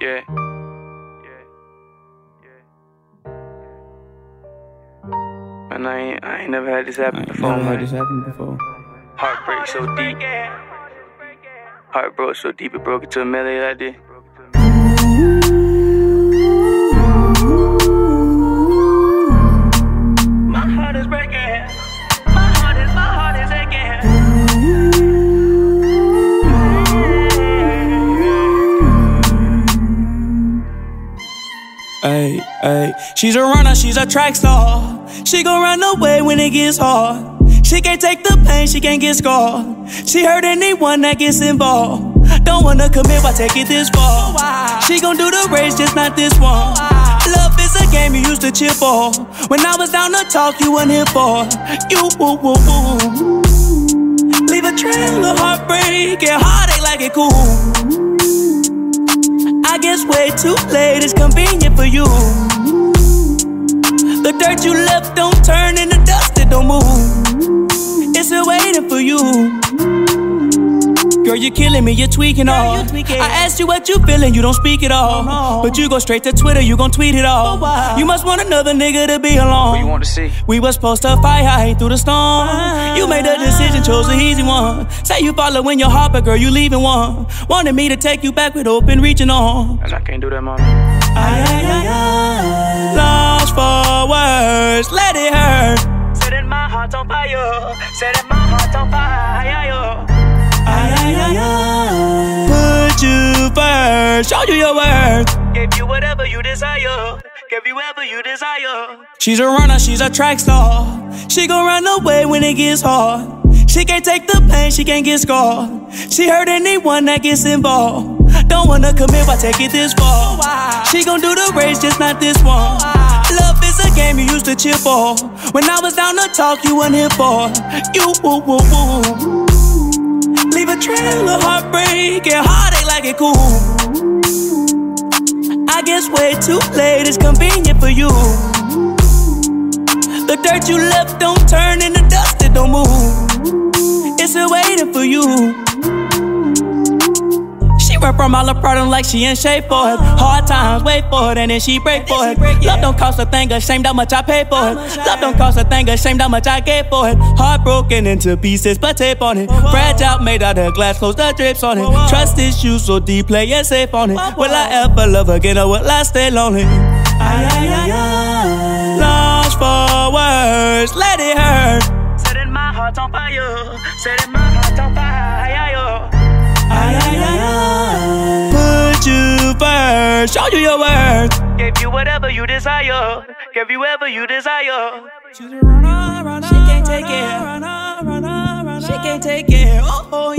Yeah. Man, I ain't, I ain't never had this happen I before, never man. had this happen before. Heartbreak so deep. Heart broke so deep it broke into a melody like this. She's a runner, she's a track star. She gon' run away when it gets hard. She can't take the pain, she can't get scarred. She hurt anyone that gets involved. Don't wanna commit, why take it this far? She gon' do the race, just not this one. Love is a game you used to cheer for. When I was down to talk, you weren't here for. You, woo, woo, woo. Leave a trail of heartbreak and heartache like it cool. I guess way too late is convenient for you. The dirt you left don't turn into dust, it don't move. It's still waiting for you. Girl, you're killing me, you're tweaking all. I asked you what you feeling, you don't speak at all. But you go straight to Twitter, you gon' tweet it all. You must want another nigga to be alone. What you want to see? We was supposed to fight high through the storm. You made a decision, chose the easy one. Say you following your heart, but girl, you leaving one. Wanted me to take you back with open reaching on. And I can't do that, mama. Ay, ay, ay, ay. Lost for words, let it hurt. Setting my heart on fire. Setting my heart on fire. Ay, ay, ay, ay. Put you first, show you your worth. Give you whatever you desire. Give you whatever you desire. She's a runner, she's a track star. She gon' run away when it gets hard. She can't take the pain, she can't get scarred. She hurt anyone that gets involved. Don't wanna commit, why take it this far? She gon' do the race, just not this one. Game you used to cheer for. When I was down to talk, you weren't here for. You, woo, woo, woo. Leave a trail of heartbreak and heartache like it cool. I guess way too late is convenient for you. The dirt you left don't turn into dust, it don't move. It's waiting for you. She run from all the problem like she in shape for it. Hard times, wait for it, and then she break for it. Love don't cost a thing, ashamed how much I pay for it. Love don't cost a thing, ashamed how much I gave for it. Heartbroken into pieces, but tape on it. Fragile, made out of glass, close the drips on it. Trust issues so deep, play it safe on it. Will I ever love again, or will I stay lonely? Ay, ay, ay, ay. Lost for words, let it hurt. Setting my heart on fire. Setting my heart on fire. Ay, ay, ay, ay. First, show you your worth. Give you whatever you desire. Give you whatever you desire. She's a runner, runner, she can't take it. She can't take it. Oh, oh